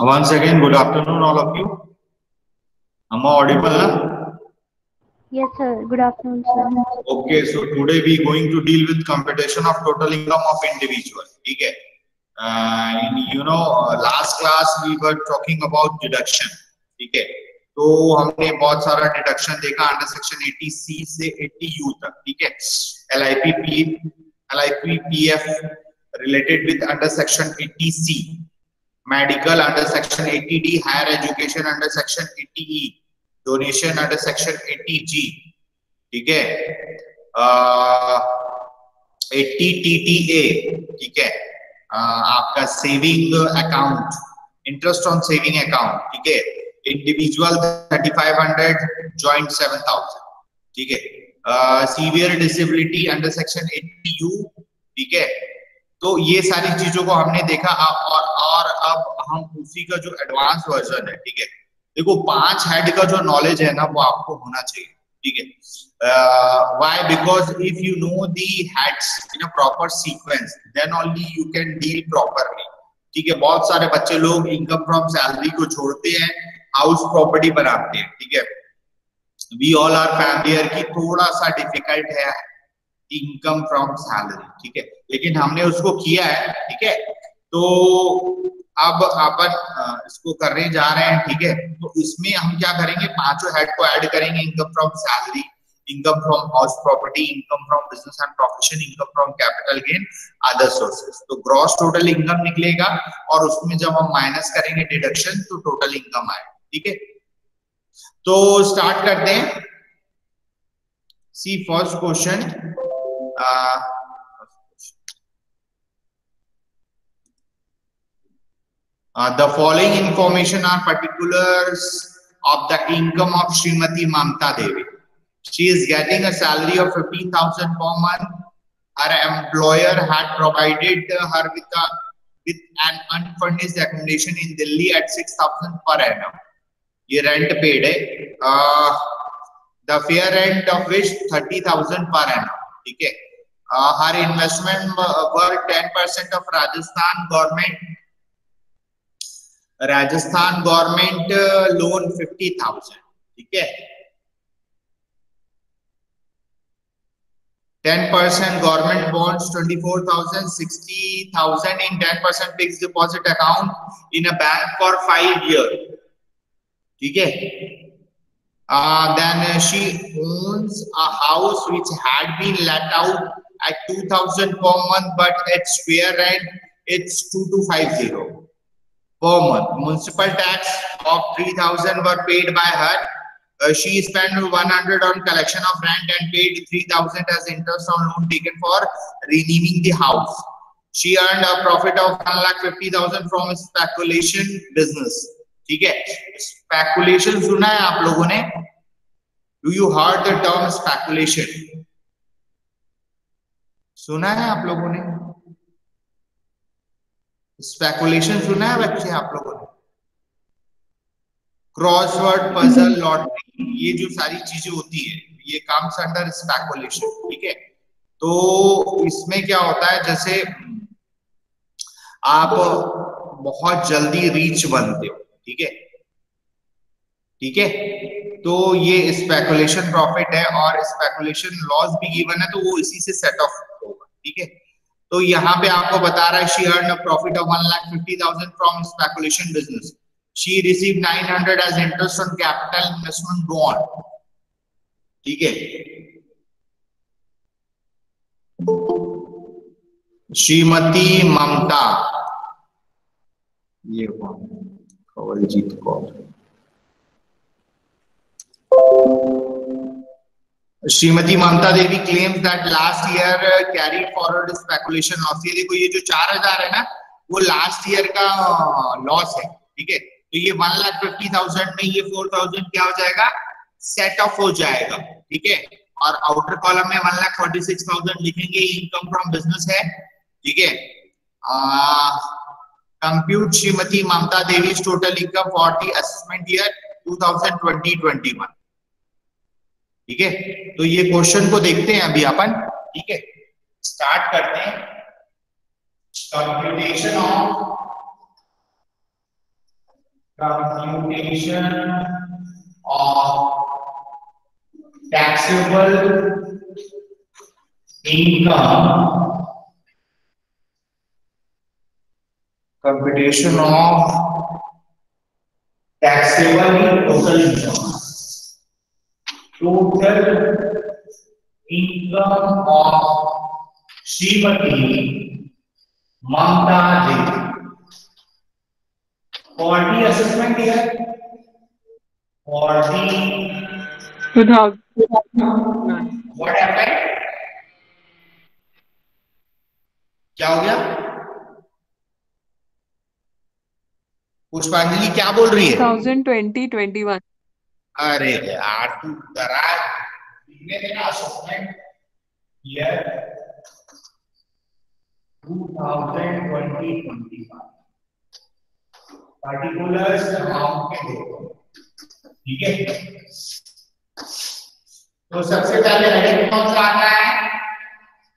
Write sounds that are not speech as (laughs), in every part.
Once again, good afternoon, all of you. Am I audible? Yes, sir. Good afternoon, sir. Okay, so today we going to deal with computation of total income of individual. Okay. Uh, in, you know, uh, last class we were talking about deduction. है तो हमने बहुत सारा deduction देखा under section 80 सी से 80 you तक ठीक है L I P P L I P P F related with under section 80 C medical under section 80d higher education under section 80e donation under section 80g ठीक है? Eighty T T ए ठीक है? आपका saving account interest on saving account ठीक है? Individual thirty five hundred joint seven thousand ठीक है? Severe disability under section eighty U ठीक है? तो ये सारी चीज़ों को हमने देखा और और अब हम उसी का जो एडवांस वर्जन है, ठीक है? देखो, पाँच हेड का जो नॉलेज है ना, वो आपको होना चाहिए, ठीक है? Why because if you know the heads in a proper sequence then only you can deal properly ठीक है? बहुत सारे बच्चे लोग इनकम फ्रॉम सैलरी को छोड़ते हैं हाउस प्रॉपर्टी बनाते हैं, ठीक है? वी ऑल आर फैमिलियर की थोड़ा सा डिफ़िकल्ट है इनकम फ्रॉम सैलरी ठीक है? लेकिन हमने उसको किया है, ठीक है? तो अब अपन इसको करने जा रहे हैं, ठीक है? तो इसमें हम क्या करेंगे? पाँचों हेड को ऐड करेंगे income from salary income from house property income from business and profession income from capital gain other sources तो ग्रॉस टोटल इनकम निकलेगा और उसमें जब हम माइनस करेंगे डिडक्शन तो टोटल इनकम आए ठीक है? तो स्टार्ट करते हैं। See first question uh, uh, the following information are particulars of the income of Srimati Mamta Devi. She is getting a salary of 50,000 per month. Her employer had provided her with, a, with an unfurnished accommodation in Delhi at 6,000 per annum. Your rent paid, uh, the fair rent of which 30,000 per annum. Okay. Uh, her investment were 10% of Rajasthan government. Rajasthan government loan fifty thousand ठीक है? Ten percent government bonds twenty four thousand sixty thousand in ten percent fix deposit account in a bank for five year ठीक है? Uh, then she owns a house which had been let out at 2000 per month, but its fair rent it's 2250 per month. Municipal tax of 3000 were paid by her. Uh, she spent 100 on collection of rent and paid 3000 as interest on loan taken for renewing the house. She earned a profit of 1,50,000 from speculation business. ठीक है? Speculation सुना है आप लोगों ने? Do you heard the term speculation सुना है आप लोगों ने? स्पेकुलेशन सुना है बच्चे आप लोगों ने? क्रॉसवर्ड पजल लॉटरी ये जो सारी चीज़ें होती है ये कम्स अंडर स्पेकुलेशन ठीक है? तो इसमें क्या होता है? जैसे आप बहुत जल्दी रीच बनते हो। ठीक है? ठीक है? तो ये स्पेकुलेशन प्रॉफिट है और स्पेकुलेशन लॉस भी गिवन है तो वो इसी से सेट ऑफ़ होगा, ठीक है? तो यहाँ पे आपको बता रहा है she earn profit of one lakh fifty thousand from speculation business she receive nine hundred as interest on capital investment bond ठीक है? श्रीमती ममता। ये Kawaljeet Kaur Shrimati Mamta Devi claims that last year carry forward speculation loss ये देखो, ये जो चार हज़ार है ना, वो लास्ट ईयर का लॉस है, ठीक है? तो ये वन लाख फिफ्टी थाउज़ेंड में ये फोर थाउज़ेंड क्या हो जाएगा? सेट ऑफ़ हो जाएगा, ठीक है? और आउटर कॉलम में one lakh forty six thousand लिखेंगे इनकम फ्रॉम बिज़नेस है, ठीक है? Compute Shrimati Mamta Devi total income for the assessment year 2020-21 ठीक है? तो ये क्वेश्चन को देखते हैं अभी अपन। ठीक है? स्टार्ट करते हैं। Computation of computation of taxable income computation of taxable total income total income of Srimati Mamta Ji for the assessment here for the 2000. what happened क्या हो गया पुष्पांजलि क्या बोल रही है? 2020, 21. अरे यार तू करा लिखने देना असेसमेंट ईयर 2020 21 पर्टिकुलर्स अमाउंट के दो ठीक है? तो सबसे पहले हेडिंग कौन सा आता है?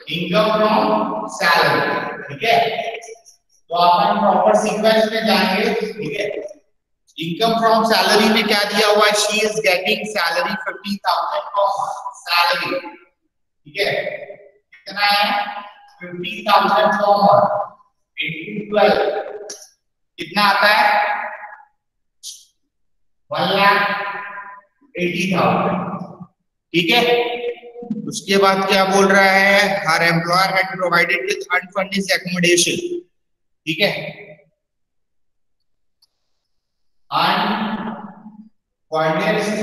इनकम फ्रॉम सैलरी ठीक है? तो अपन प्रॉपर सीक्वेंस में जाएँगे, ठीक है? इनकम फ्रॉम सैलरी में क्या दिया हुआ है? She is getting salary 50000 from salary ठीक है? कितना है? 50000 फ्रॉम इनटू 12 कितना आता है? वन लाख एटी थाउज़ेंड ठीक है? उसके बाद क्या बोल रहा है? Her employer had provided with unfurnished accommodation ठीक है? अनफर्निश्ड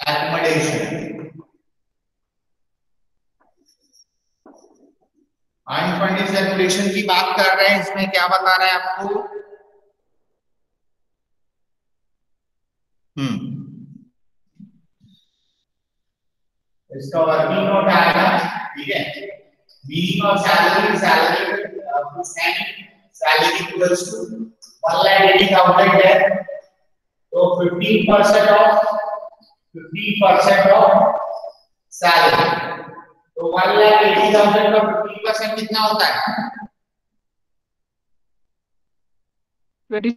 एकोमोडेशन एकोमोडेशन की बात कर रहे हैं, इसमें क्या बता रहा है आपको? हम्म। इसका वर्किंग नोट आएगा ठीक है? Meaning of salary salary salary equals to 1 lakh 80000 है तो 15% ऑफ़ 15% ऑफ़ सैलरी तो 1 लाख 80000 का 15% कितना होता है 20,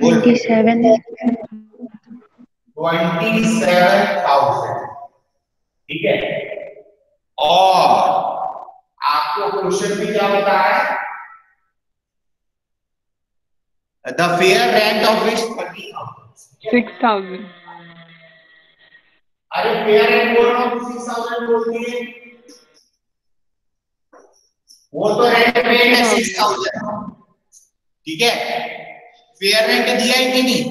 27 27000 ठीक है? और आपको क्वेश्चन भी क्या बता है? The fair rent of which thirty 6000. अरे फेयर रेंट बोल रहा हूँ सिक्स थाउज़ेंड बोल दिए। वो तो रेंट पेड है सिक्स थाउज़ेंड ठीक है? फेयर रेंट दिया है कि नहीं?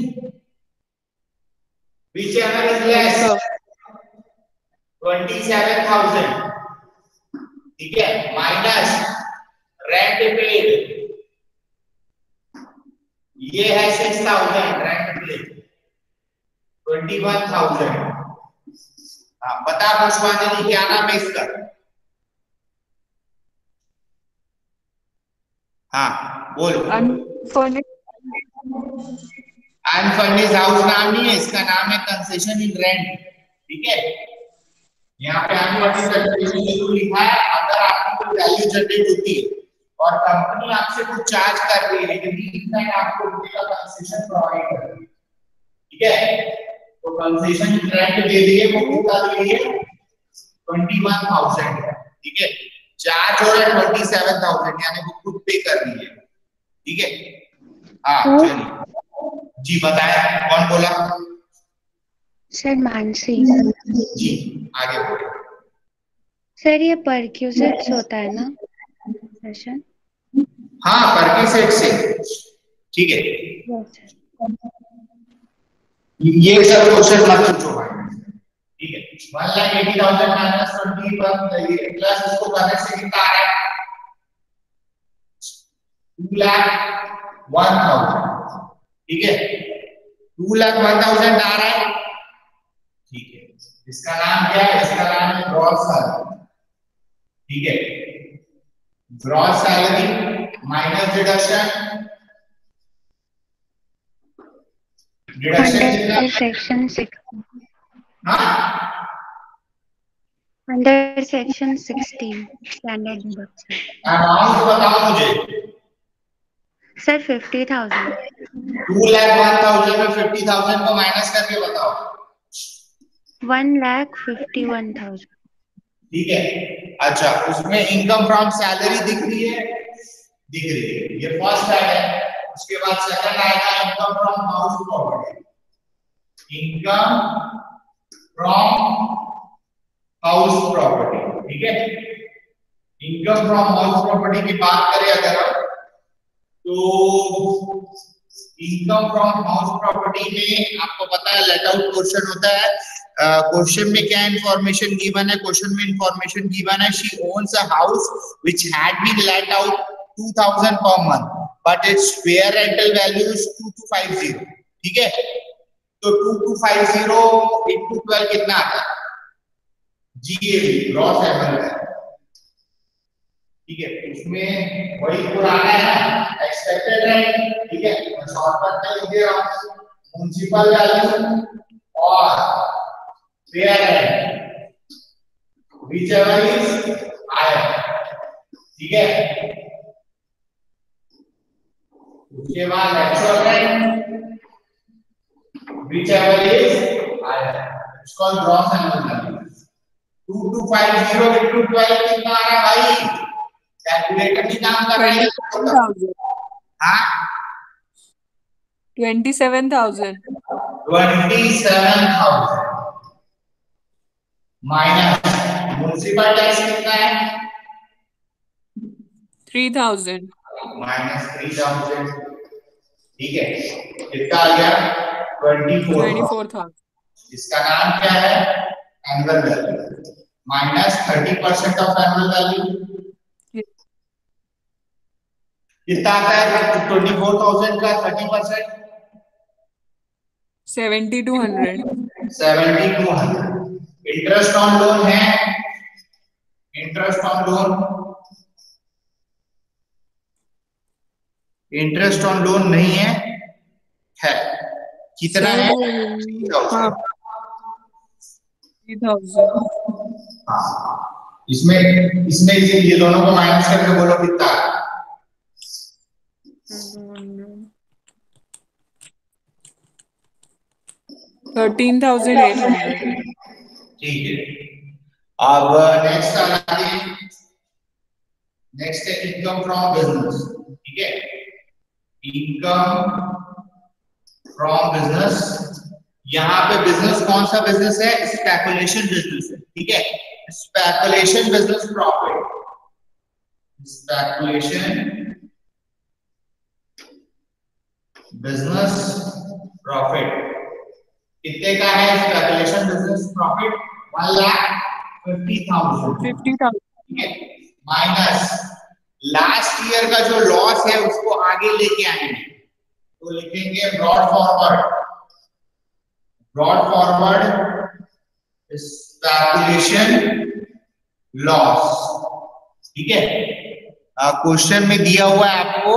Which is less So, twenty seven thousand ठीक है? माइनस रेंट पेड ये है six thousand rent paid twenty one thousand बता पुष्पांजलि क्या नाम है इसका? हाँ बोल. अनफर्निश्ड हाउस नाम नहीं है, इसका नाम है कंसेशन इन रेंट ठीक है? यहाँ पे अनफर्निश्ड कंसेशन ज़रूर लिखा है अगर आपकी कोई वैल्यू जनरेट होती है और कंपनी आपसे कुछ चार्ज कर रही है लेकिन मीन आपको रुपए का कंसेशन प्रोवाइड कर रही है। ठीक है? तो कंसेशन रेंट दे दिए वो कितना दे दिए ट्वेंटी वन थाउज़ेंड ठीक है? चार्ज हो रहा है ट्वेंटी सेवन थाउज़ेंड यानी वो खुद पे कर रही है। ठीक है? हाँ तो- चलिए। जी बताएँ कौन बोला? सर मानसी। जी आगे बोले सर ये परक्यूजिट्स होता है ना? सेशन हाँ परके सेट से। ठीक है। सर ये सब क्वेश्चन मत पूछो ठीक है। One lakh eighty thousand minus twenty plus इसको करने से कितना आ रहा है? टू लाख वन थाउज़ेंड ठीक है। टू लाख वन थाउज़ेंड आ रहा है। इसका नाम क्या है? इसका नाम है ग्रॉस सैलरी ठीक है? Gross salary minus deduction deduction section six हाँ? Under section standard deduction amount बताओ मुझे। Sir fifty thousand two lakh one thousand में फिफ्टी थाउज़ेंड को माइनस करके बताओ। One lakh fifty one thousand ठीक है? अच्छा उसमें इनकम फ्रॉम सैलरी दिख रही है? दिख रही है। ये फ़र्स्ट है। उसके बाद सेकंड आएगा income from house property income from house property ठीक है? इनकम फ्रॉम हाउस प्रॉपर्टी की बात करें अगर हम तो इनकम फ्रॉम हाउस प्रॉपर्टी में आपको पता है लेट आउट क्वेश्चन होता है। क्वेश्चन uh, में क्या इंफॉर्मेशन गिवन है? क्वेश्चन में इंफॉर्मेशन गिवन है she owns a house which had been let out 2000 per month but its fair rental value is 2250 ठीक है? तो 2250 इनटू 12 कितना आता है? जीएबी ग्रॉस एनुअल ठीक है उसमें वही पुराना है एक्सपेक्टेड रेंट ठीक है? में लिख दे रहा म्युनिसिपल वैल्यू और रेंट whichever is higher ठीक है? उसके बाद actual rent whichever is higher it's called gross annual value 2250 into 12 कितना आ रहा भाई? कैलकुलेटर भी काम कर रही है हाँ? Twenty seven thousand twenty seven thousand minus municipal tax कितना है? Three thousand minus three thousand ठीक है? कितना आ गया? Twenty twenty four four thousand इसका नाम क्या है? Annual value minus thirty percent of annual value कितना आता है? ट्वेंटी फोर थाउज़ेंड का thirty percent seventy two hundred seventy two hundred interest on loan है? Interest on loan interest on loan नहीं है? है। कितना है? हाँ। इसमें इसमें ये ये दोनों को माइनस करके बोलो कितना थर्टीन थाउज़ेंड एट हंड्रेड ठीक है। अब नेक्स्ट आ जाते नेक्स्ट है इनकम फ्रॉम बिज़नेस ठीक है? इनकम फ्रॉम बिज़नेस यहाँ पे बिज़नेस कौन सा बिज़नेस है? स्पेकुलेशन बिज़नेस है। ठीक है? Speculation business profit speculation business profit कितने का है? Speculation business profit one lakh fifty thousand fifty thousand ठीक है? माइनस लास्ट ईयर का जो लॉस है उसको आगे लेके आएँगे तो लिखेंगे brought forward brought forward speculation loss ठीक है? क्वेश्चन में दिया हुआ है आपको।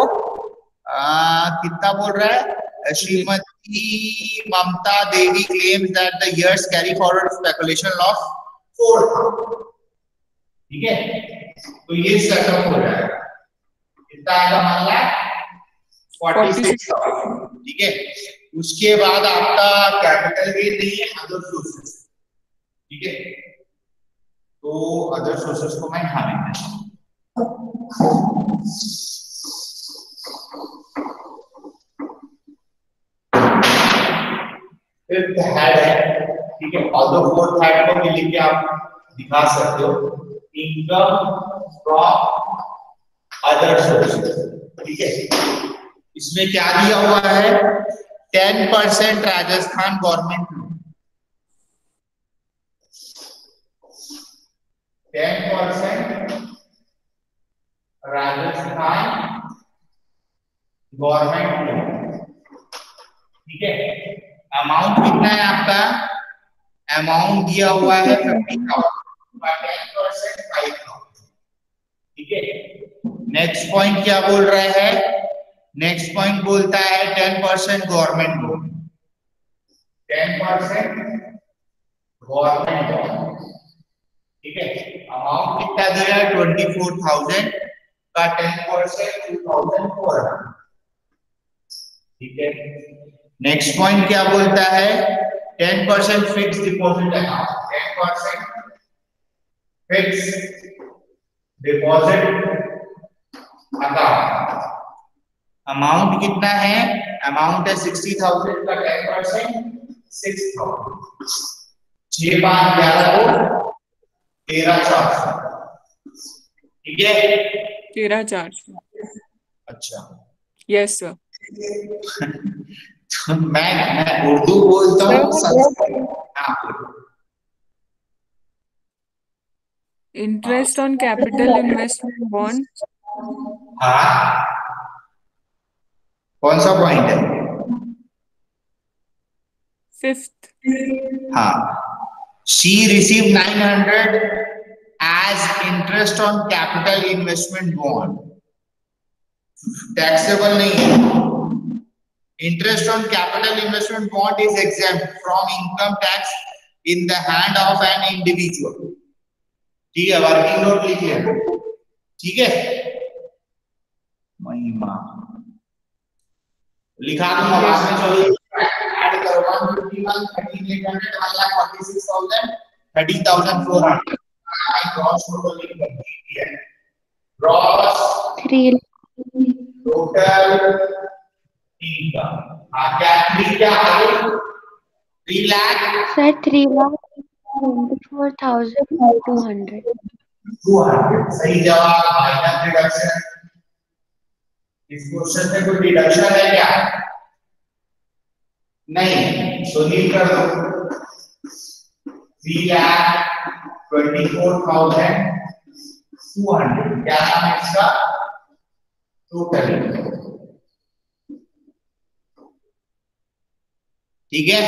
आ, कितना बोल रहा है? Shrimati Mamta Devi claims that the years carry forward speculation loss. Four ठीक है? तो ये सेटअप हो रहा है कितना आएगा मान ला? फोर्टी सिक्स ठीक है? उसके बाद आपका कैपिटल गेन नहीं है अदर सोर्सेस ठीक है? तो अदर सोर्सेस को मैं यहाँ लिख देता हूँ। फिफ्थ हेड है, ठीक है? और दो फोर्थ हेड को भी लिख के आप दिखा सकते हो। इनकम फ्रॉम अदर सोर्सेस ठीक है? इसमें क्या दिया हुआ है? Ten percent Rajasthan government ten percent Rajasthan government ठीक है? अमाउंट कितना है आपका? अमाउंट दिया हुआ है फिफ्टी थाउज़ेंड ठीक है? नेक्स्ट पॉइंट क्या बोल रहा है? नेक्स्ट पॉइंट बोलता है ten percent government loan ten percent government loan ठीक है? अमाउंट कितना दिया है? ट्वेंटी फोर थाउज़ेंड का ten percent two thousand four ठीक है? नेक्स्ट पॉइंट क्या बोलता है? Ten percent fix deposit account ten percent fix deposit account amount कितना है? अमाउंट है सिक्सटी थाउज़ेंड का टेन परसेंट सिक्स थाउज़ेंड छह पाँच ग्यारह को तेरह चार सौ। ठीक है? तेरह चार सौ। अच्छा। यस सर (laughs) (laughs) मैं मैं उर्दू बोलता हूँ interest on capital investment bond हाँ। कौन सा पॉइंट है? फिफ्थ हाँ। She receive 900 as interest on capital investment bond taxable नहीं है। Interest on capital investment bond is exempt from income tax in the hand of an individual ठीक है working note लिख लेना ठीक है महिमा लिखा दूँगा बाद में चलो ऐड करो 151 13800 1 लाख 46000 30400 ग्रॉस टोटल लिख दिया है ग्रॉस टोटल हाँ क्या थ्री क्या है three lakh sir three lakh four thousand two hundred two hundred सही जवाब माइनस डिडक्शन इस क्वेश्चन में कोई डिडक्शन है क्या नहीं तो लीव कर दो three lakh twenty four thousand two hundred क्या नाम है इसका टोटल ठीक है?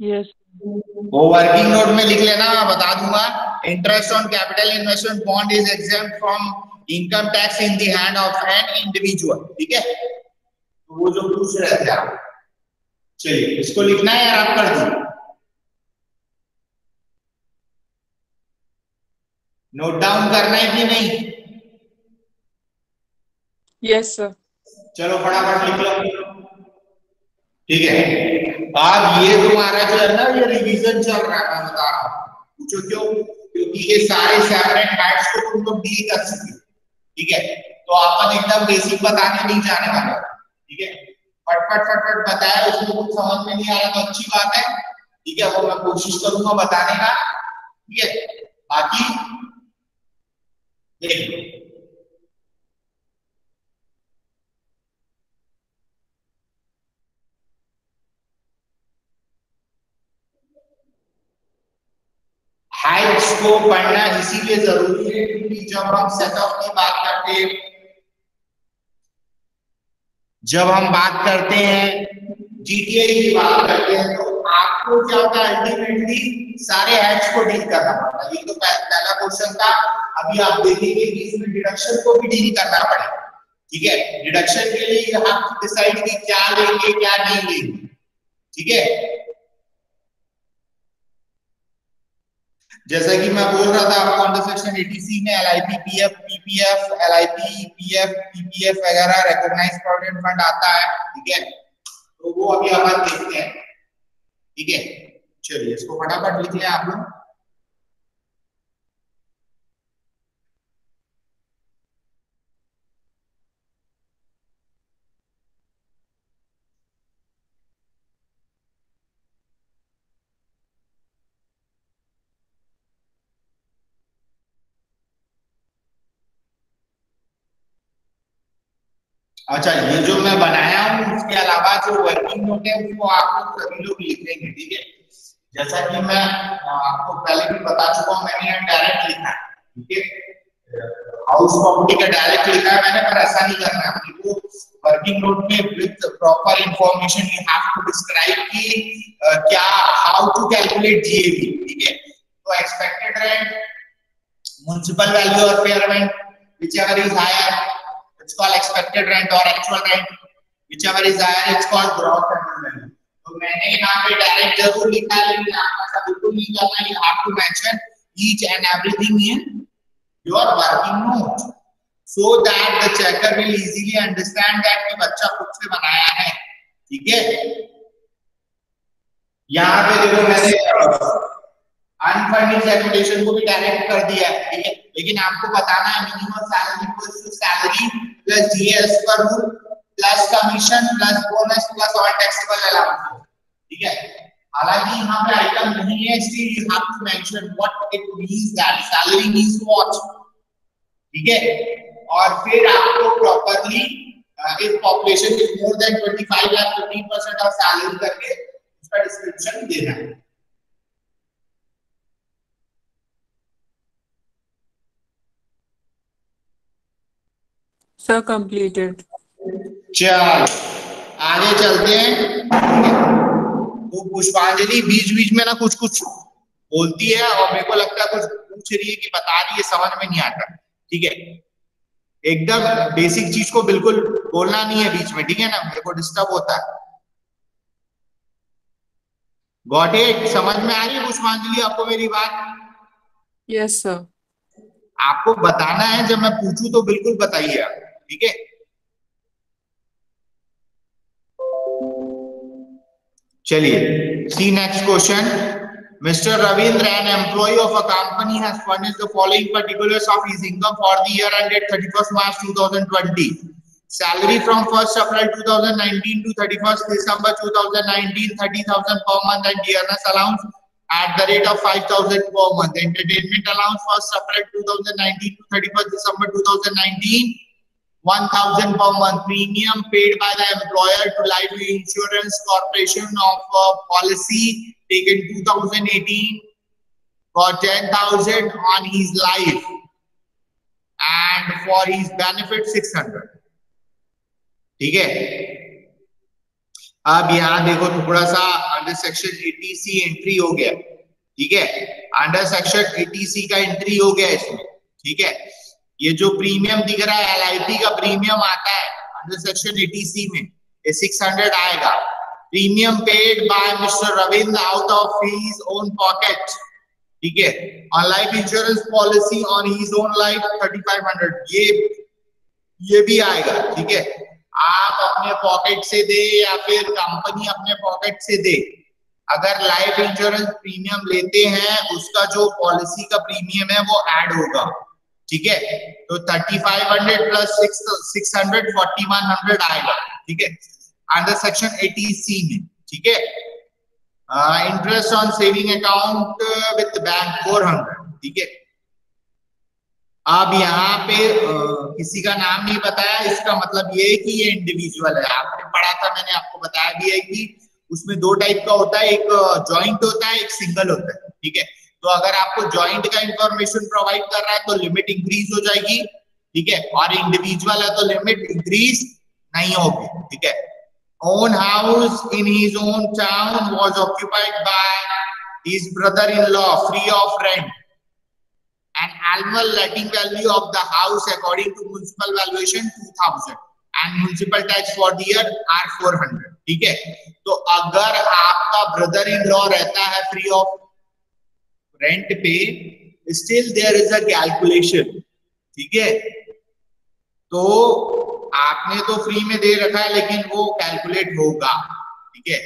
यस वो वर्किंग नोट में लिख लेना मैं बता दूँगा। Interest on capital investment bond is exempt from income tax in the hand of an individual ठीक है? तो वो जो पूछ रहे थे आप। चलिए इसको लिखना है यार आप कर दो? नोट डाउन करना है कि नहीं? यस yes, सर चलो फटाफट लिख लो। ठीक है? अब ये तुम्हारा जो है ना, ये रिवीजन चल रहा है बता रहा हूँ। पूछो क्यों? क्योंकि ये सारे सेपरेट हैट्स को तुम लोग डील कर चुके ठीक है? तो अपन एकदम बेसिक बताने नहीं जाने वाले। ठीक है? फटफट फटफट बताया, उसमें कुछ समझ में नहीं आ रहा तो अच्छी बात है। ठीक है? वो मैं कोशिश करूँगा बताने का। ठीक है? बाकी? देख लो हाइट्स को पढ़ना इसीलिए ज़रूरी है क्योंकि जब हम सेटअप की बात करते हैं, जब हम बात करते हैं जीटीआई की बात करते हैं तो आपको क्या होता है अल्टीमेटली सारे हेड्स को डील करना पड़ता है। ये तो पहला क्वेश्चन था। अभी आप देखेंगे कि इसमें डिडक्शन को भी डील करना पड़ेगा। ठीक है? डिडक्शन के लिए आप डिसाइड की क्या लेंगे, क्या नहीं लेंगे। ठीक है? जैसा कि मैं बोल रहा था, आपको अंडर सेक्शन 80 में LIP PF PPF LIP PF PPF वगैरह रिकॉग्नाइज प्रोविडेंट फंड आता है, ठीक है? तो वो अभी अपन देखते हैं, ठीक है? चलिए, इसको फटाफट लिख लें आप लोग। अच्छा ये जो मैं बनाया हूँ उसके अलावा जो वर्किंग नोट है, वो आप लोग सभी लोग लिखेंगे ठीक है? जैसा कि मैं आपको पहले भी बता चुका हूँ, मैंने यहाँ डायरेक्ट लिखा है, ठीक है? हाउस प्रॉपर्टी का डायरेक्ट लिखा है, मैंने, पर ऐसा नहीं करना है आपको वर्किंग नोट में with proper information you have to describe कि क्या हाउ टू कैलकुलेट जीएबी ठीक है? तो expected rent municipal value of fair rent whichever is higher it's called expected rent or actual rent whichever is higher it's called gross rental value तो मैंने यहाँ पे direct ज़रूर लिखा है लेकिन आपको ऐसा बिल्कुल नहीं करना have to mention each and everything in your working note so that the checker will easily understand that कि बच्चा खुद से बनाया है ठीक है यहाँ पे देखो मैंने अनफंडेड सेगमेंटेशन को भी डायरेक्ट कर दिया है, ठीक है? लेकिन आपको बताना है minimum salary to salary plus GS पर rule plus commission plus bonus plus all taxable allowance ठीक है? हालाँकि यहाँ पे आइटम नहीं है still you have to mention what it means that salary means what ठीक है? और फिर आपको properly if population is more than 25 lakh 15% of salary करके उसका डिस्क्रिप्शन देना है। Sir, completed. चल आगे चलते हैं। तो पुष्पांजलि बीच बीच में ना कुछ कुछ बोलती है और मेरे को लगता है कुछ पूछ रही है कि बता रही है समझ में नहीं आता। ठीक है? एकदम बेसिक चीज़ को बिल्कुल बोलना नहीं है बीच में ठीक है ना? मेरे को डिस्टर्ब होता है। गॉट इट समझ में आ रही है पुष्पांजलि आपको मेरी बात? Yes, sir. आपको बताना है जब मैं पूछूँ तो बिल्कुल बताइए आप। ठीक है चलिए see next question Mr. Ravindra, an employee of a company, has furnished the following particulars of his income for the year ended 31st March 2020. Salary from 1st April 2019 to 31st December 2019, 30,000 per month and dearness allowance at the rate of 5,000 per month. Entertainment allowance 1st April 2019 to 31st December 2019, 1,000 per month. Premium paid by the employer to Life Insurance Corporation of a policy taken 2018 for 10,000 on his life and for his benefit 600. ठीक है अब यहाँ देखो थोड़ा सा under section 80 entry हो गया ठीक है अंडर सेक्शन 80 का एंट्री हो गया इसमें ठीक है ये जो प्रीमियम दिख रहा है एल का प्रीमियम आता है अंडर सेक्शन 80 में, ये 600 आएगा। Premium paid by mister Ravindra out of his own pocket ठीक है? On life insurance policy on his own life 3500 ये ये भी आएगा, ठीक है? आप अपने पॉकेट से दे या फिर कंपनी अपने पॉकेट से दे। अगर लाइफ इंश्योरेंस प्रीमियम लेते हैं, उसका जो पॉलिसी का प्रीमियम है, वो ऐड होगा। ठीक है? तो thirty five hundred plus six six hundred forty one hundred आएगा ठीक है? अंडर सेक्शन एटी सी में ठीक है? Interest on saving account with bank four hundred ठीक है? अब यहाँ पे uh, किसी का नाम नहीं बताया इसका मतलब ये है कि ये इंडिविजुअल है। आपने पढ़ा था मैंने आपको बताया भी है कि उसमें दो टाइप का होता है एक जॉइंट होता है एक सिंगल होता है ठीक है? तो अगर आपको ज्वाइंट का इंफॉर्मेशन प्रोवाइड कर रहा है तो लिमिट इंक्रीज हो जाएगी, ठीक है? और इंडिविजुअल है तो लिमिट इंक्रीज नहीं होगी, ठीक है? Own house in his own town was occupied by his brother in law free of rent and annual letting value of the house according to municipal valuation two thousand and municipal tax for there four hundred ठीक है? तो अगर आपका brother in law रहता है free of rent पे still there is a calculation ठीक है तो आपने तो फ्री में दे रखा है, लेकिन वो कैलकुलेट होगा ठीक है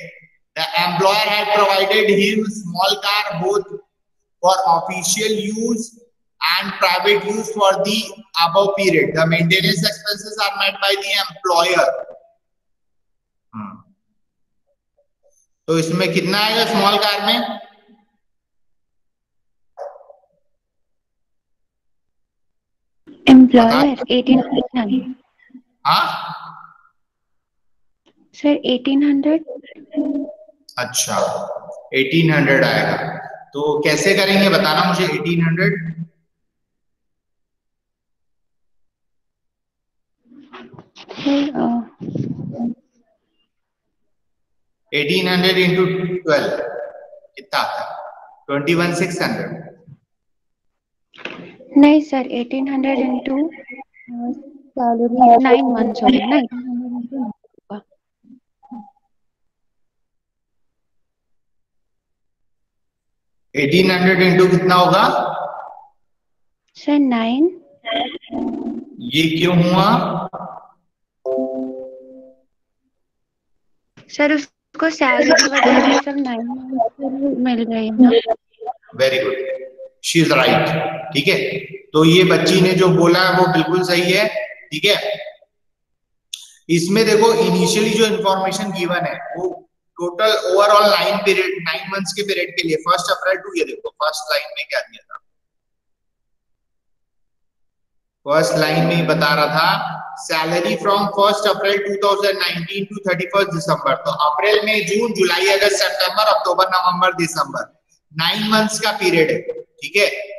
the employer had provided him small car both for official use and private use for the above period. The maintenance expenses are met the employer. Hmm. तो इसमें कितना आएगा स्मॉल कार में Employer, 1800. हाँ? Sir, 1800? अच्छा 1800 आएगा। तो कैसे करेंगे बताना मुझे 1800 Sir, uh, 1800 into 12 कितना आता है 21600 नहीं sir 1800 into uh, salary nine months होगा ना 1800 into होगा। 1800 into कितना होगा? सर नाइन ये क्यों हुआ? सर उसको सैलरी वगैरह सब नाइन मिल रही है ना? Very good she is right ठीक है? तो ये बच्ची ने जो बोला है वो बिल्कुल सही है, ठीक है? इसमें देखो इनिशियली जो इंफॉर्मेशन गिवन है, वो total overall nine period nine months के पीरियड के लिए फ़र्स्ट अप्रैल टू ये देखो फ़र्स्ट लाइन में क्या दिया था? फ़र्स्ट लाइन में बता रहा था salary from first April 2019 to thirty first December तो अप्रैल में जून जुलाई अगस्त सितंबर अक्टूबर नवंबर दिसंबर नाइन मंथ्स का पीरियड है, ठीक है?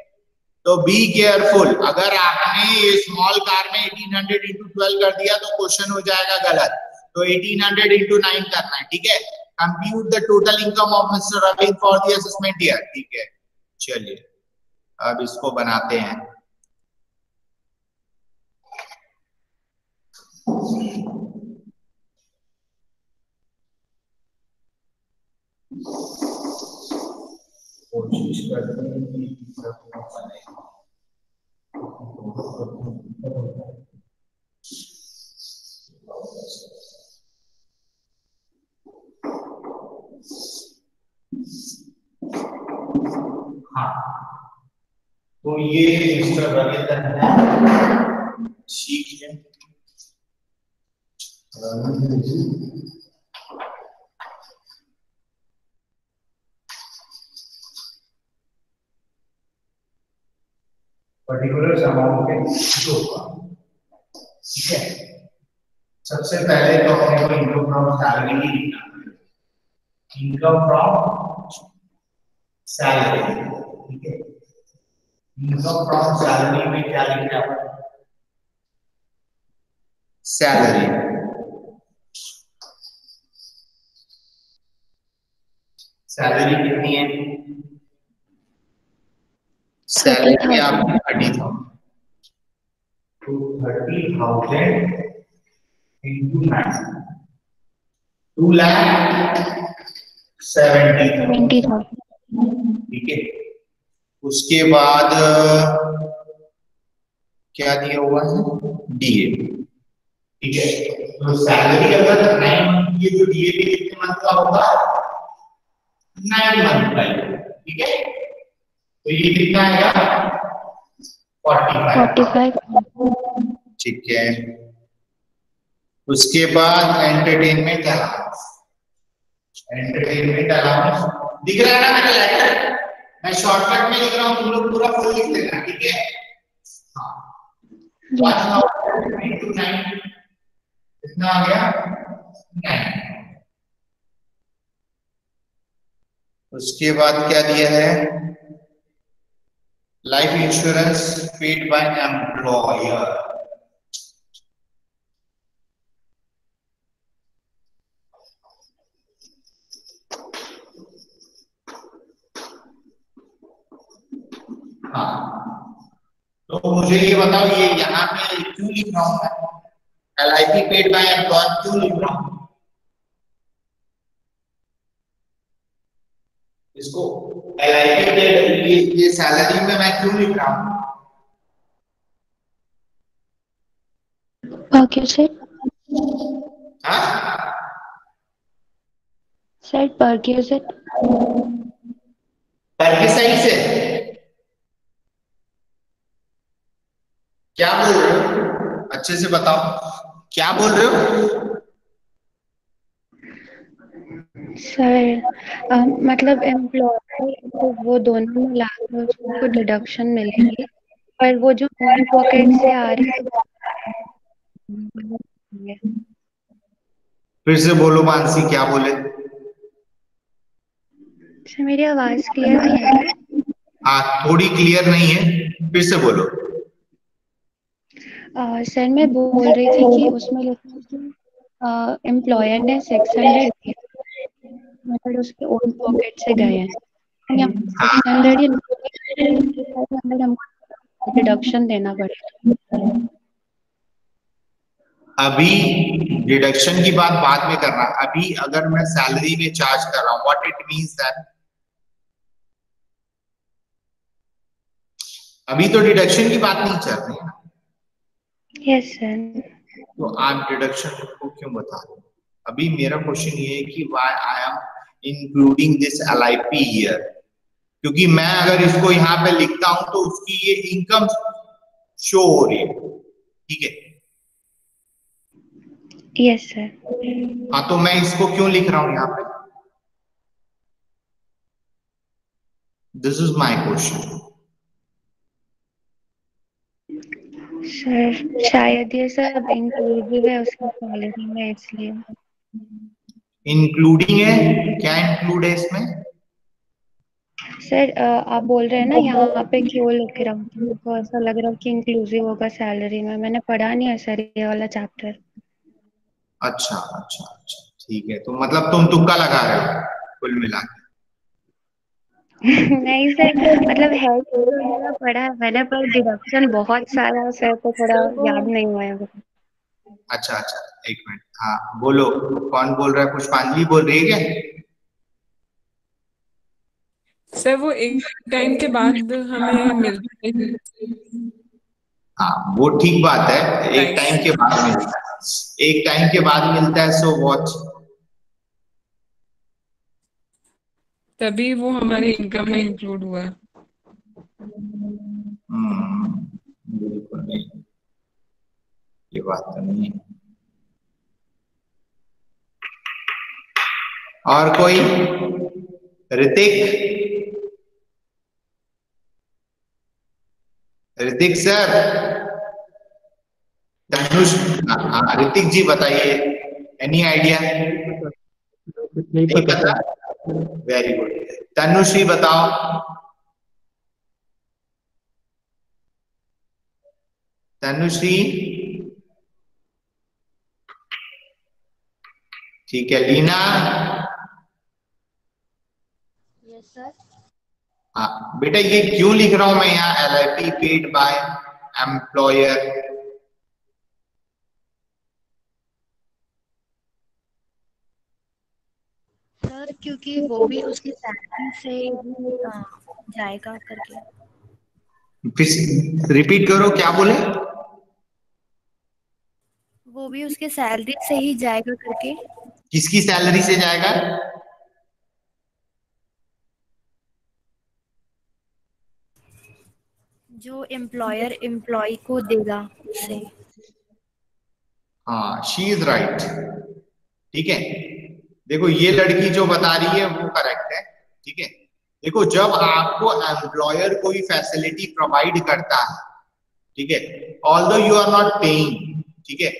तो बी केयरफुल अगर आपने ये स्मॉल कार में 1800 इंटू ट्वेल्व कर दिया तो क्वेश्चन हो जाएगा गलत. तो 1800 इंटू नाइन करना है, ठीक है? Compute the total income of mister रविंग for the assessment year ठीक है? चलिए, अब इसको बनाते हैं. कोशिश करते हैं कि बने हाँ तो ये मिस्टर रविंद्र है। ठीक है। पर्टिकुलर अमाउंट के जो ठीक है? सबसे पहले तो अपने को इनकम फ्रॉम सैलरी ही लिखना इनकम फ्रॉम सैलरी ठीक है? इनकम फ्रॉम सैलरी में क्या लिखना है? सैलरी सैलरी कितनी है? सैलरी आपकी थर्टी थाउज़ेंड तो thirty thousand into two lakh seventy thousand ठीक है। उसके बाद क्या दिया हुआ है? डीए ठीक है। तो सैलरी अगर नाइन मंथ की जो डीए भी कितने मंथ का होगा? नाइन मंथ का ठीक है। तो ये कितना आएगा? फोर्टी फाइव ठीक है। उसके बाद एंटरटेनमेंट अलाउंस एंटरटेनमेंट अलाउंस दिख रहा है ना मेरा लेटर मैं शॉर्टकट में लिख रहा हूँ तुम लोग पूरा फुल लिख लेना ठीक है? हाँ। कितना आ गया? नाइन उसके बाद क्या दिया है? Life insurance paid by employer हाँ। तो मुझे ये बताओ, ये यहाँ पे क्यों लिख रहा हूँ L I P paid by employer क्यों लिख रहा हूँ? इसको ये ये सैलरी में मैं क्यों लिख रहा हूँ? ओके सर हाँ? सर इट पैरकिसाइड से क्या बोल रहे हो? अच्छे से बताओ। क्या बोल रहे हो? सर मतलब एम्प्लॉयर तो वो दोनों मिला के उसको डिडक्शन मिलेगी पर वो जो पॉकेट से आ रही है फिर से बोलो मानसी क्या बोले? सर मेरी आवाज़ क्लियर नहीं है हाँ थोड़ी क्लियर नहीं है फिर से बोलो। अ, सर मैं बोल रही थी कि उसमें लिखा कि एम्प्लॉयर ने सिक्स हंड्रेड मतलब उसके ओन पॉकेट से गए हैं। हंड्रेड हंड्रेड हमको डिडक्शन देना पड़ेगा। अभी डिडक्शन की बात बाद में करना अभी अगर मैं सैलरी में चार्ज कर रहा हूँ व्हाट इट मींस दैट अभी तो डिडक्शन की बात नहीं चल रही है यस सर तो आप डिडक्शन को क्यों बता रहे हो? अभी मेरा क्वेश्चन ये है कि why I am including this L year क्योंकि मैं अगर इसको यहाँ पे लिखता हूँ तो उसकी ये इनकम शो हो रही है। ठीक है? यस सर हाँ तो मैं इसको क्यों लिख रहा हूँ यहाँ पे? This is my question sir शायद ये सब इंक्लूसिव है उसकी सैलरी में इसलिए। इंक्लूडिंग है? क्या इंक्लूड है इसमें? सर आप बोल रहे हैं ना यहाँ पे क्यों लिख रहा हूँ? मेरे को ऐसा लग रहा है कि इंक्लूसिव होगा सैलरी में। मैंने पढ़ा नहीं है सर ये वाला चैप्टर अच्छा अच्छा अच्छा। ठीक है तो मतलब तुम तुक्का लगा रहे हो कुल मिला के। (laughs) नहीं सर मतलब है मैंने पढ़ा है मैंने पर डिडक्शन बहुत सारा सर तो थोड़ा याद नहीं हुआ है। अच्छा अच्छा एक मिनट। हाँ बोलो कौन बोल रहा है? पुष्पांजलि बोल रही है क्या? सर वो एक टाइम के बाद हमें मिलते हैं। हाँ वो ठीक बात है। एक टाइम के बाद मिलता है। एक टाइम के बाद मिलता है सो वॉच तभी वो हमारे इनकम में इंक्लूड हुआ। हम्म, बिल्कुल नहीं ये बात तो नहीं है। और कोई? ऋतिक? ऋतिक सर? धनुष? हाँ ऋतिक जी बताइए। एनी आइडिया नहीं पता। वेरी गुड तनुश्री बताओ। तनुश्री ठीक है लीना? यस सर हाँ बेटा ये क्यों लिख रहा हूँ मैं यहाँ? L I P paid by employer sir क्योंकि वो भी उसकी सैलरी से जाएगा करके। रिपीट करो क्या बोले? वो भी उसके सैलरी से ही जाएगा करके। किसकी सैलरी से जाएगा? जो एम्प्लॉयर एम्प्लॉय को देगा। उसे हाँ शी इज़ राइट ठीक है? देखो ये लड़की जो बता रही है वो करेक्ट है। ठीक है? देखो जब आपको एम्प्लॉयर कोई फैसिलिटी प्रोवाइड करता है ठीक है? ऑल दो यू आर नॉट पेइंग ठीक है?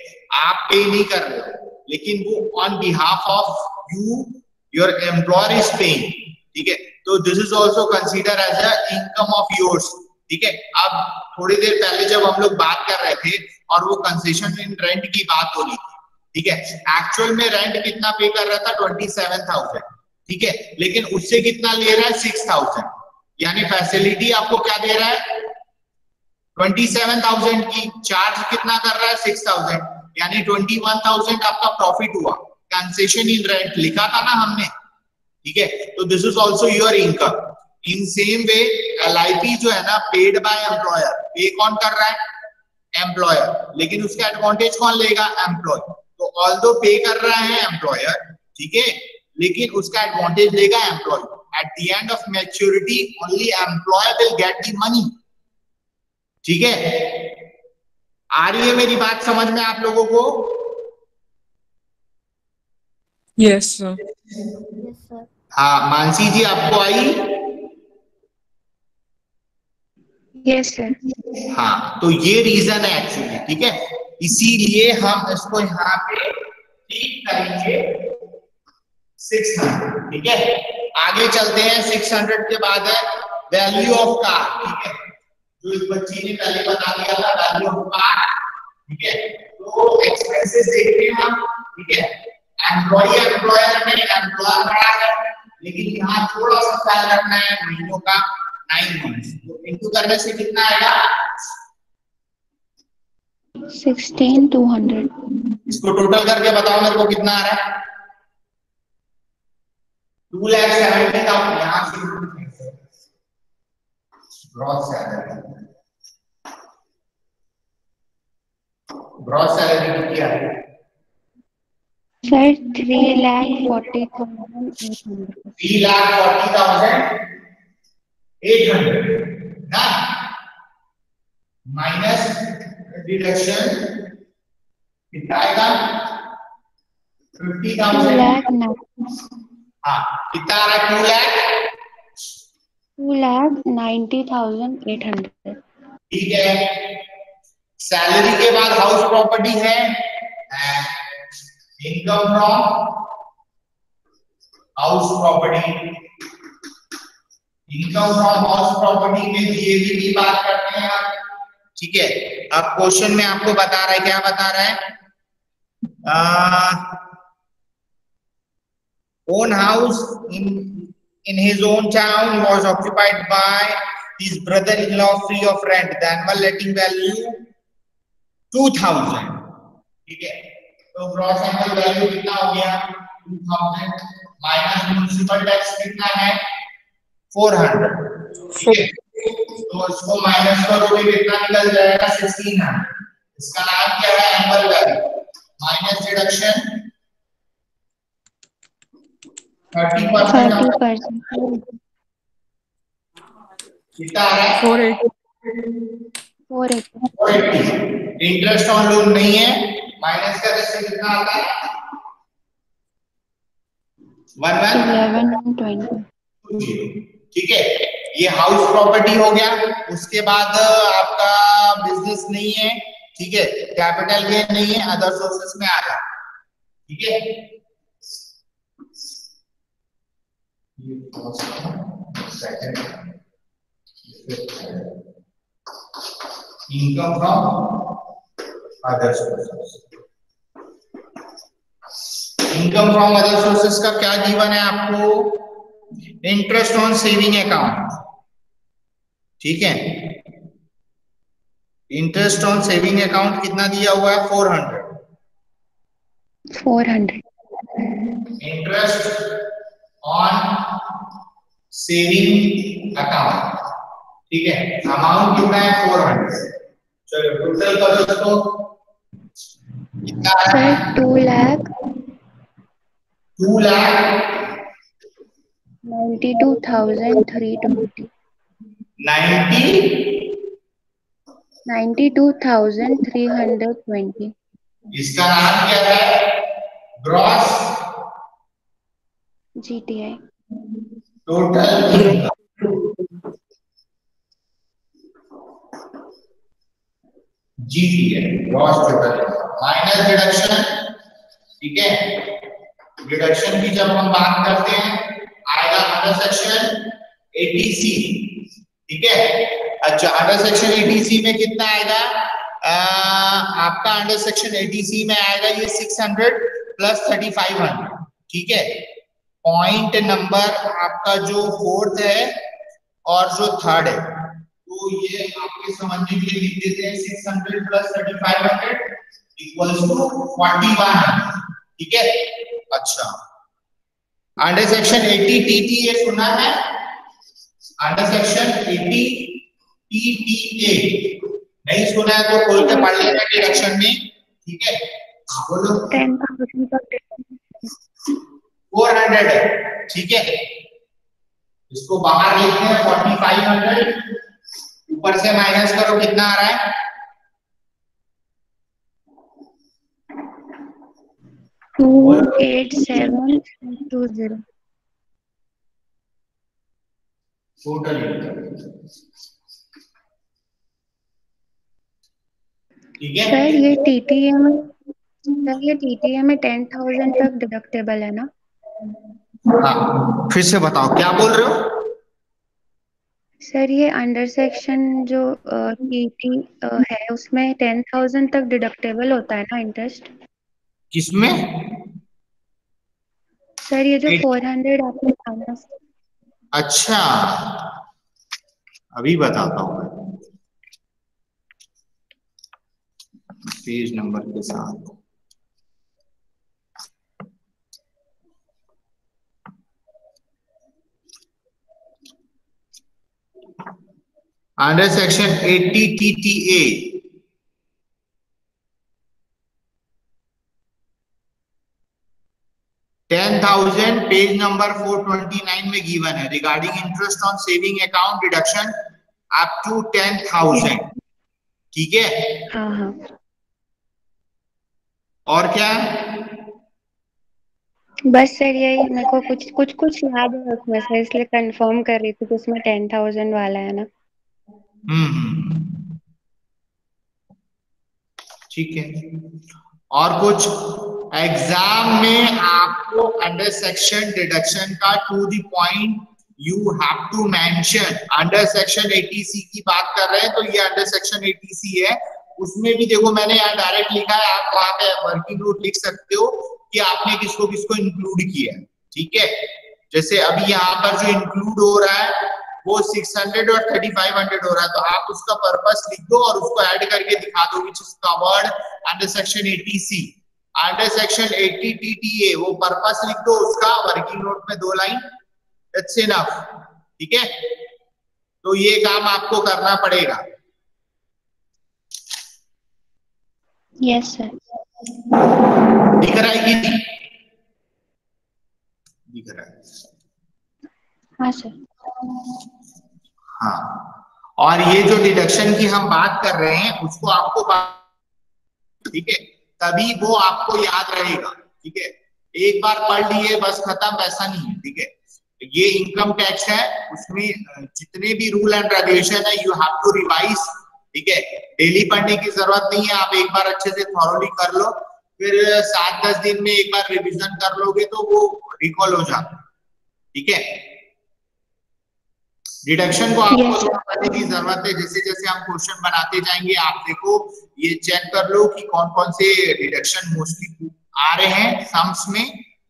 आप पे नहीं कर रहे हो। लेकिन वो on behalf of you your employer is paying ठीक है? तो this is also consider as a income of yours ठीक है? अब थोड़ी देर पहले जब हम लोग बात कर रहे थे और वो कंसेशन इन रेंट की बात हो रही थी, ठीक है? एक्चुअल में रेंट कितना पे कर रहा था? ट्वेंटी सेवन थाउज़ेंड ठीक है? लेकिन उससे कितना ले रहा है? सिक्स थाउज़ेंड यानी फैसिलिटी आपको क्या दे रहा है? ट्वेंटी सेवन थाउज़ेंड की चार्ज कितना कर रहा है? सिक्स थाउज़ेंड यानी ट्वेंटी वन थाउज़ेंड आपका प्रॉफिट हुआ। कंसेशन इन रेंट लिखा था ना हमने। ठीक है? तो this is also your income in same way LIP जो है ना पेड बाय एम्प्लॉयर पे कौन कर रहा है? एम्प्लॉयर लेकिन उसका एडवांटेज कौन लेगा? एम्प्लॉय तो ऑल दो पे कर रहा है एम्प्लॉयर ठीक है? लेकिन उसका एडवांटेज लेगा employ at the end of maturity only employer will get the money ठीक है? आ रही है मेरी बात समझ में आप लोगों को? यस सर हाँ मानसी जी आपको आई? यस सर हाँ तो ये रीजन है एक्चुअली ठीक है? इसीलिए हम इसको यहाँ पे ठीक करेंगे सिक्स हंड्रेड ठीक है? आगे चलते हैं सिक्स हंड्रेड के बाद है वैल्यू ऑफ़ कार ठीक है? जो इस बच्ची ने पहले बता दिया था वैल्यू ऑफ़ कार ठीक है? तो एक्सपेंसेस देखते हैं हम ठीक है? एम्प्लॉय एम्प्लॉयर में एम्प्लॉयर बड़ा है लेकिन यहाँ थोड़ा सा ख्याल रखना है महीनों का नाइन मंथ्स तो इंटू करने से कितना आएगा? सिक्सटीन टू हंड्रेड इसको टोटल करके बताओ मेरे को कितना आ रहा है। टू लैख सेवेंटी थाउज़ेंड यहाँ से। ग्रॉस सैलरी ग्रॉस सैलरी रही है? Sir three lakh forty thousand eight hundred three lakh forty thousand eight hundred ना माइनस डिडक्शन कितना आएगा फिफ्टी थाउज़ेंड हाँ कितना आ रहा है? Two lakh two lakh ninety thousand eight hundred ठीक है। सैलरी के बाद हाउस प्रॉपर्टी है income from house property income from house property में जीएबी की बात करते हैं आप। ठीक है। अब क्वेश्चन में आपको बता रहा है, क्या बता रहा है? Own house in in his own town was occupied by his brother-in-law free of rent. The annual letting value 2000. ठीक है तो ग्रॉस एनुअल वैल्यू कितना हो गया? 2000 माइनस म्युनिसिपल टैक्स कितना है? 400 ठीक है तो इसको माइनस करोगे कितना निकल जाएगा 1600 इसका नाम क्या है? Annual value minus deduction 30 percent thirty percent कितना आ रहा है four eight interest on loan नहीं है. माइनस का रेशियो कितना आता है? वन वन इलेवन ट्वेंटी ठीक है. ये हाउस प्रॉपर्टी हो गया. उसके बाद आपका बिज़नेस नहीं है. ठीक है. कैपिटल गेन नहीं है. अदर सोर्सेस में आ रहा ठीक है? Income from other sources income from other sources का क्या जीवन है आपको? इंटरेस्ट ऑन सेविंग अकाउंट ठीक है? इंटरेस्ट ऑन सेविंग अकाउंट कितना दिया हुआ है? Four hundred four hundred interest on saving account ठीक है? अमाउंट कितना है? फोर हंड्रेड चलो टोटल करो इसको कितना है? Two lakh two lakh ninety two thousand three twenty ninety ninety two thousand three hundred twenty इसका नाम क्या है? Gross G T I total total minus deduction ठीक है? डिडक्शन की जब हम बात करते हैं आएगा अंडर सेक्शन एटीसी ठीक है? अच्छा अंडर सेक्शन एटीसी में कितना आएगा? आ, आपका अंडर सेक्शन एटीसी में आएगा ये 600 प्लस 3500 ठीक है? पॉइंट नंबर आपका जो फोर्थ है और जो थर्ड है तो ये आपके समझने के लिए लिख देते हैं 600 प्लस 3500 इक्वल्स टू 4100 ठीक है? अच्छा। अंडर सेक्शन 80 टीटी ये सुना है? अंडर सेक्शन 80 टीटीए नहीं सुना है तो खोल के पढ़ लेना डिडक्शन में, ठीक है? बोलो फोर हंड्रेड है ठीक है? इसको बाहर लिखते हैं फोर्टी फाइव हंड्रेड ऊपर से माइनस करो कितना आ रहा है? Two eight seven two zero total ठीक है? सर ये टीटीए में सर ये टीटीए में टेन थाउज़ेंड तक डिडक्टेबल है ना? हाँ फिर से बताओ क्या बोल रहे हो? सर ये अंडर सेक्शन जो टीटी है उसमें टेन थाउज़ेंड तक डिडक्टेबल होता है ना इंटरेस्ट किसमें? सर ये जो फोर हंड्रेड आपने माना अच्छा अभी बताता हूँ मैं। पेज नंबर के साथ। under section 80 TTA ten thousand page number 429 में गिवन है। Regarding interest on saving account deduction up to ten thousand ठीक है? हाँ, हाँ। और क्या बस सर यही मेरे को कुछ कुछ कुछ याद है उसमें से इसलिए कंफर्म कर रही थी कि उसमें टेन थाउज़ेंड वाला है ना। हम्म। ठीक है। और कुछ एग्ज़ाम में आपको अंडर सेक्शन डिडक्शन का to the point you have to mention under section eighty C की बात कर रहे हैं तो ये अंडर सेक्शन एटीसी है। उसमें भी देखो मैंने यहाँ डायरेक्ट लिखा है, आप वहाँ पे वर्किंग नोट लिख सकते हो कि आपने किसको किसको इंक्लूड किया है। ठीक है? जैसे अभी यहाँ पर जो इंक्लूड हो रहा है वो 600 और 3500 हो रहा है तो आप उसका पर्पस लिख दो और उसको ऐड करके दिखा दो which is covered under section 80 under section 80 TTA वो पर्पस लिख दो उसका वर्किंग नोट में दो लाइन इट्स इनफ ठीक है? तो ये काम आपको करना पड़ेगा. यस सर दिख रहा है कि दिख रहा है. हाँ सर हाँ। और ये जो डिडक्शन की हम बात कर रहे हैं, उसको आपको ठीक है? तभी वो आपको याद रहेगा। ठीक है? एक बार पढ़ लिए, बस खत्म, ऐसा नहीं है। ठीक है? ये इनकम टैक्स है, उसमें जितने भी रूल एंड रेगुलेशन है यू हैव टू रिवाइज ठीक है? डेली पढ़ने की ज़रूरत नहीं है, आप एक बार अच्छे से थॉरोली कर लो, फिर सात दस दिन में एक बार रिविजन कर लोगे तो वो रिकॉल हो जाता ठीक है? डिडक्शन को आपको समझने की ज़रूरत है। जैसे जैसे हम क्वेश्चन बनाते जाएँगे आप देखो ये चेक कर लो कि कौन कौन से डिडक्शन मोस्टली आ रहे हैं सम्स में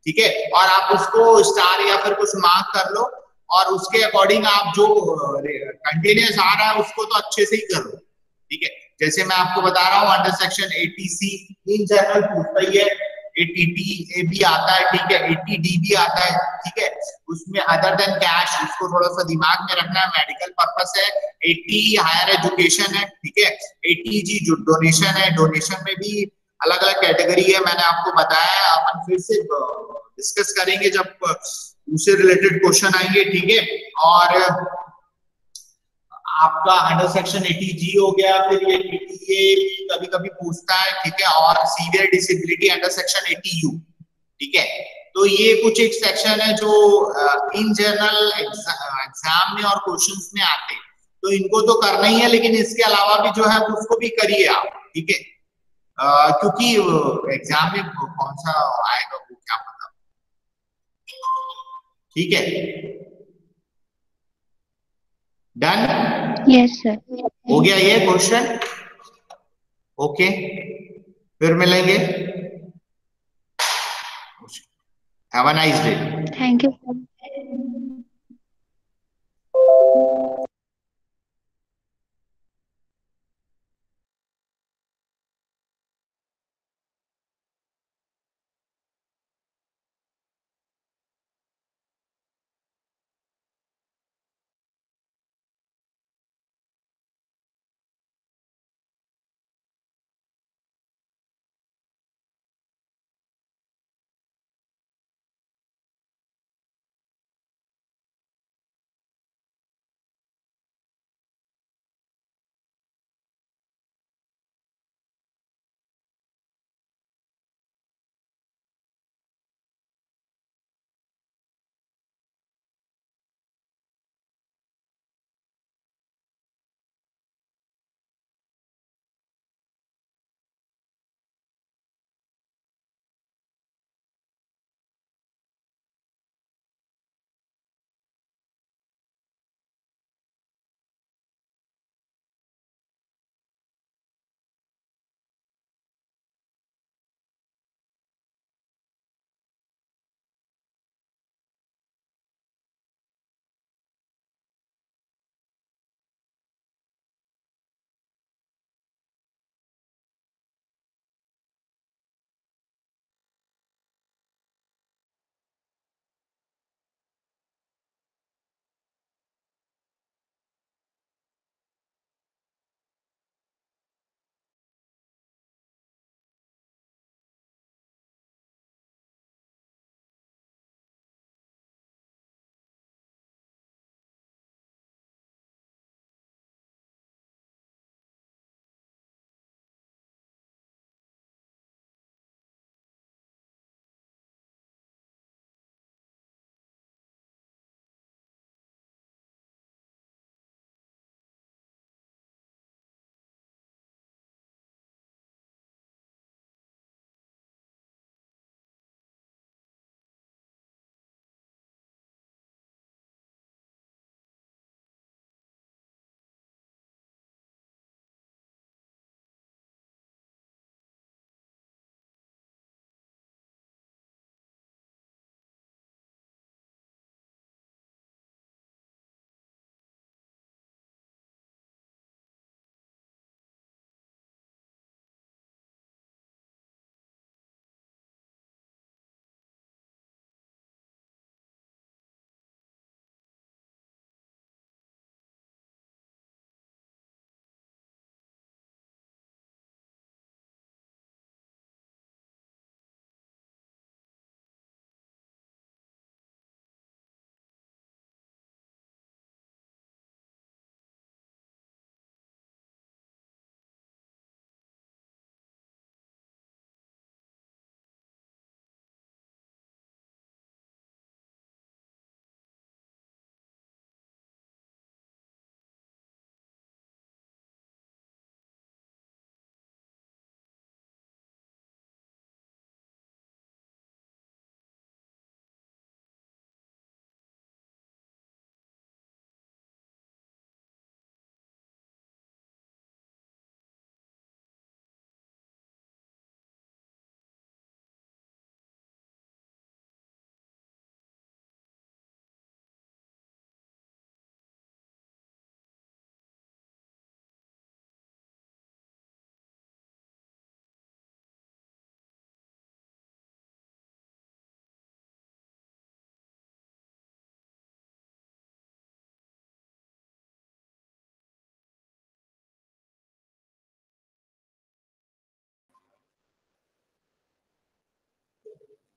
ठीक है? और आप उसको स्टार या फिर कुछ मार्क कर लो और उसके अकॉर्डिंग आप जो कंटिन्यूस आ रहा है उसको तो अच्छे से ही कर लो ठीक है? जैसे मैं आपको बता रहा हूँ under section eighty C in general पूछता ही है। भी आता है, ठीक है? एटी डी भी आता है, ठीक है? उसमें अदर देन कैश उसको थोड़ा सा दिमाग में रखना है मेडिकल पर्पस है एटी हायर एजुकेशन है, ठीक है? एटी जी जो डोनेशन है डोनेशन में भी अलग अलग कैटेगरी है, मैंने आपको बताया अपन फिर से डिस्कस करेंगे जब उससे रिलेटेड क्वेश्चन आएँगे, ठीक है? और आपका अंडर सेक्शन एटी जी हो गया, फिर ये टीटीए कभी कभी पूछता है ठीक है और severe disability under section eighty U ठीक है? तो ये कुछ एक सेक्शन है जो इन जनरल एग्ज़ाम में और क्वेश्चंस में आते हैं। तो इनको तो करना ही है लेकिन इसके अलावा भी जो है उसको भी करिए आप ठीक है? क्योंकि एग्ज़ाम में कौन सा आएगा वो क्या पता। ठीक है? डन यस सर हो गया ये क्वेश्चन ओके। फिर मिलेंगे। Have a nice day thank you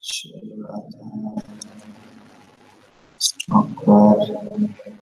चलो आता है। स्टॉक पर